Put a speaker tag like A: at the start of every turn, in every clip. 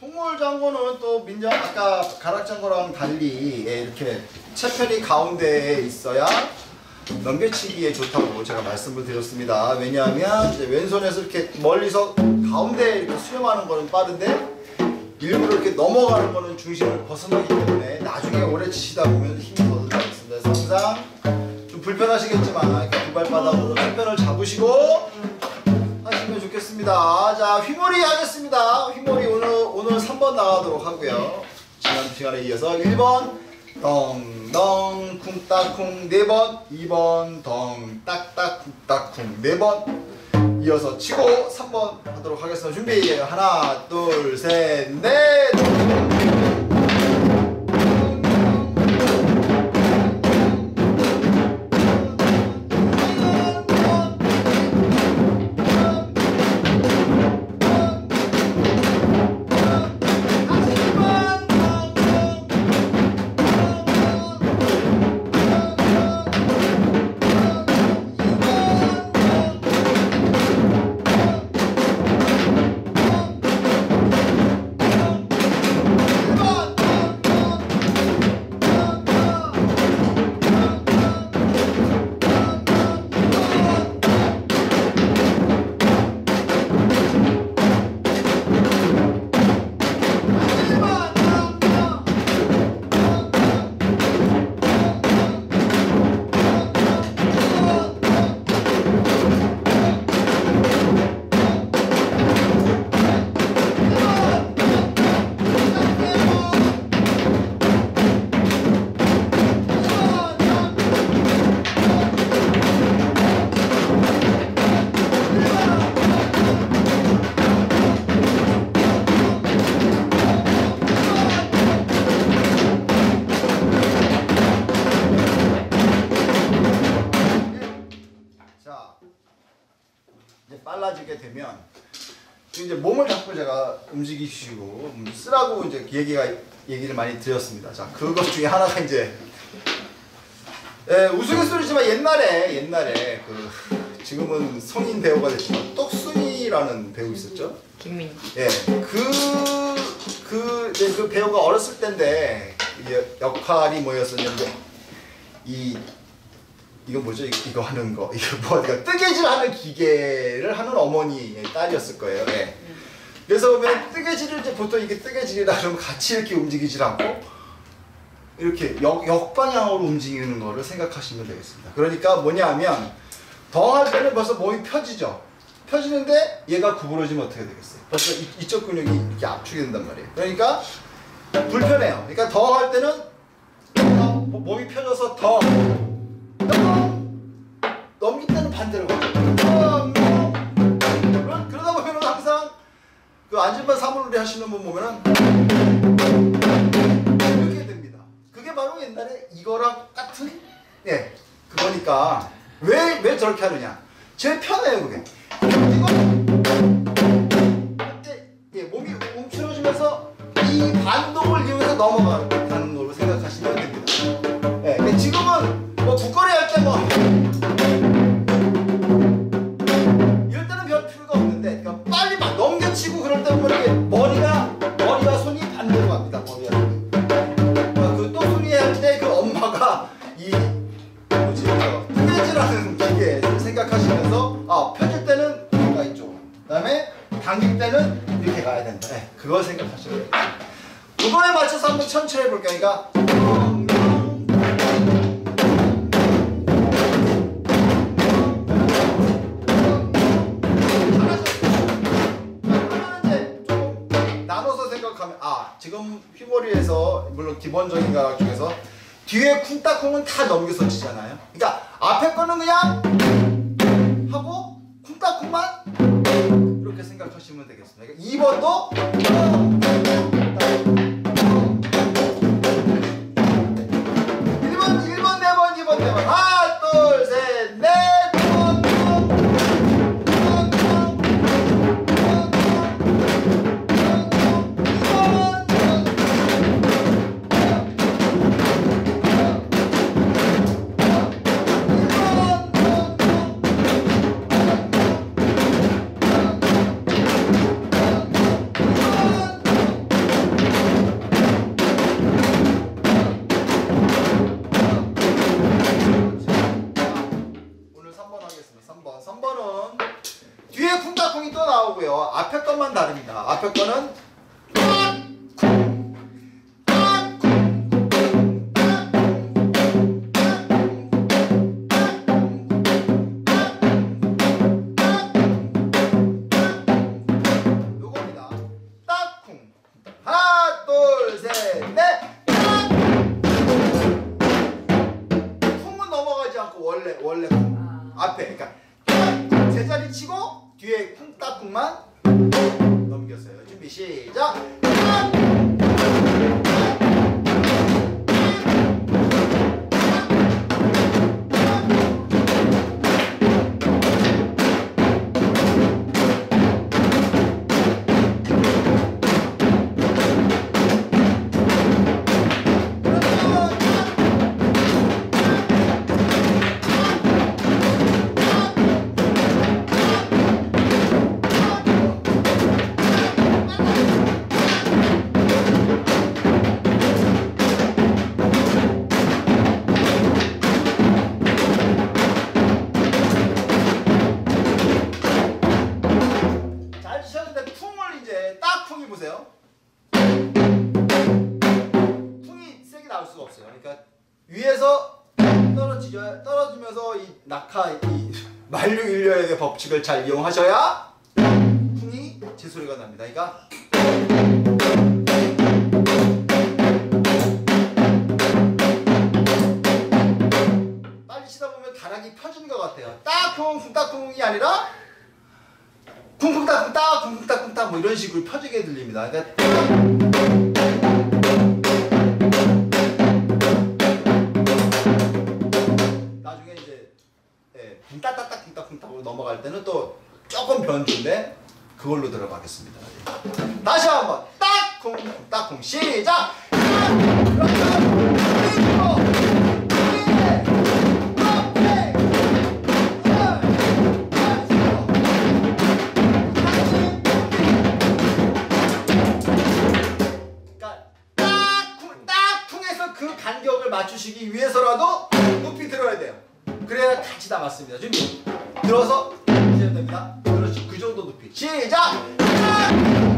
A: 풍물장구는 또 민정 아까 가락장구랑 달리 예, 이렇게 채편이 가운데에 있어야 넘겨치기에 좋다고 제가 말씀을 드렸습니다. 왜냐하면 왼손에서 이렇게 멀리서 가운데 이렇게 수렴하는 거는 빠른데 일부러 이렇게 넘어가는 거는 중심을 벗어나기 때문에 나중에 오래 치시다 보면 힘이 더 들어가겠습니다. 그래서 항상 좀 불편하시겠지만 두 발바닥으로 채편을 잡으시고 하시면 좋겠습니다. 자, 휘몰이 하겠습니다. 휘몰이 오늘 오늘 3번 나가도록 하고요. 지난 시간에 이어서 1번 덩덩 쿵따쿵 4번 2번 덩 딱딱 쿵따쿵 4번 이어서 치고 3번 하도록 하겠습니다. 준비 하나 둘 셋 넷 이제 빨라지게 되면 이제 몸을 자꾸 제가 움직이시고 음, 쓰라고 이제 얘기가 얘기를 많이 드렸습니다. 자, 그것 중에 하나가 이제 예, 우스갯소리지만 옛날에 옛날에 그 지금은 성인 배우가 됐지만 똑순이라는 배우 있었죠.
B: 김민.
A: 예, 그, 그, 이제 그 배우가 어렸을 때인데, 이 역할이 뭐였었냐면, 이, 이거 뭐죠? 이거, 하는 거. 이거 뭐, 이거 뜨개질 하는 기계를 하는 어머니의 딸이었을 거예요. 예. 그래서 보면 뜨개질을 보통 이게 뜨개질이라 그러면 같이 이렇게 움직이질 않고, 이렇게 역, 역방향으로 움직이는 거를 생각하시면 되겠습니다. 그러니까 뭐냐 하면, 덩할 때는 벌써 몸이 펴지죠? 펴지는데 얘가 구부러지면 어떻게 되겠어요? 벌써 이, 이쪽 근육이 이렇게 압축이 된단 말이에요. 그러니까 불편해요. 그러니까 덩할 때는 덩, 뭐- 몸이 펴져서 덩, 반대로. 그러- 그러다 보면 항상 그 안전반 사물놀이 하시는 분 보면은 이렇게 됩니다. 그게 바로 옛날에 이거랑 같은 예 그거니까 왜 왜 저렇게 하느냐? 제일 편해요 그게. 이거 예, 몸이 움츠러지면서 이 반동을 이용해서 넘어가는 한번 천천히 해볼게요. 그러니까 아 지금 휘머리에서 물론 기본적인 가락 중에서 뒤에 쿵따쿵은 다 넘겨서 치잖아요. 그러니까 앞에 거는 그냥 하고 쿵따쿵만 이렇게 생각하시면 되겠습니다. 그러니까 2번도 원래 원래 쿵. 앞에 그러니까 딱쿵 세 자리 치고 뒤에 쿵 딱쿵만 넘겼어요. 준비 시작. 없어요. 그러니까 위에서 떨어지려 떨어지면서 이 낙하 이 만류 인류의 법칙을 잘 이용하셔야 쿵이 제 소리가 납니다. 그러니까 빨리 치다 보면 가락이 펴지는 것 같아요. 딱쿵 딱쿵이 아니라 쿵쿵 따쿵 따 쿵쿵 따쿵 따 뭐 이런 식으로 펴지게 들립니다. 그러니까 쿵따쿵따로 넘어갈 때는 또 조금 변주인데 그걸로 들어가겠습니다. 예. 다시 한번 따쿵 따쿵 시작. 그러니까 딱쿵 딱쿵해서 그 간격을 맞추시기 위해서라도. 맞습니다. 준비. 들어서 하시면 됩니다. 그렇지. 그 정도 높이. 시작. 자,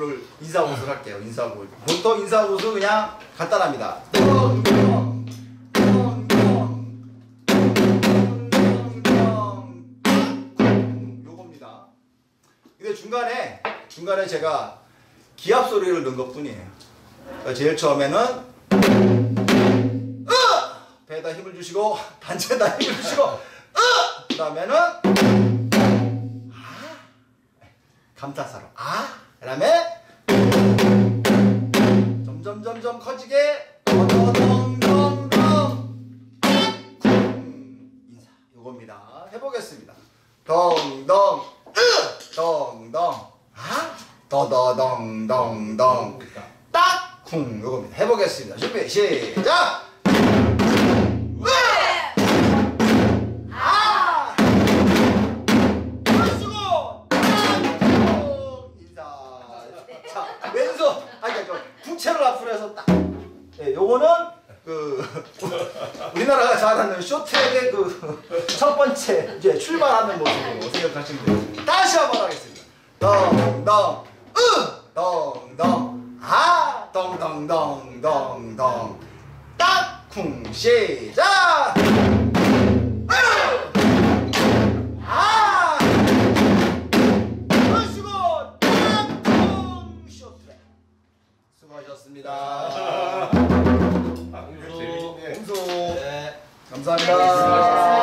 A: 오늘 인사굿을 할게요. 인사굿. 보통 인사굿은 그냥 간단합니다. 요겁니다. 근데 중간에 중간에 제가 기합 소리를 넣은 것뿐이에요. 그러니까 제일 처음에는 으! 배에다 힘을 주시고 단체에다 힘을 주시고 으! 그다음에는 감탄사로 아 그다음에 점점 커지게. 더더덩덩덩 인사. 요겁니다. 해보겠습니다. 덩덩. 으 덩덩. 아? 더더덩덩덩. 딱쿵. 요겁니다. 해보겠습니다. 준비 시작 쇼트의 그 첫 번째 이제 출발하는 모습으로 생각하시면 돼요. 다시 한번 하겠습니다. 덩덩 으 덩덩 아 덩덩덩덩덩 딱쿵 시작 으! 아 딱쿵 쇼트랙 수고하셨습니다.
B: 재밌네.
A: 공수
B: 네.
A: 감사합니다.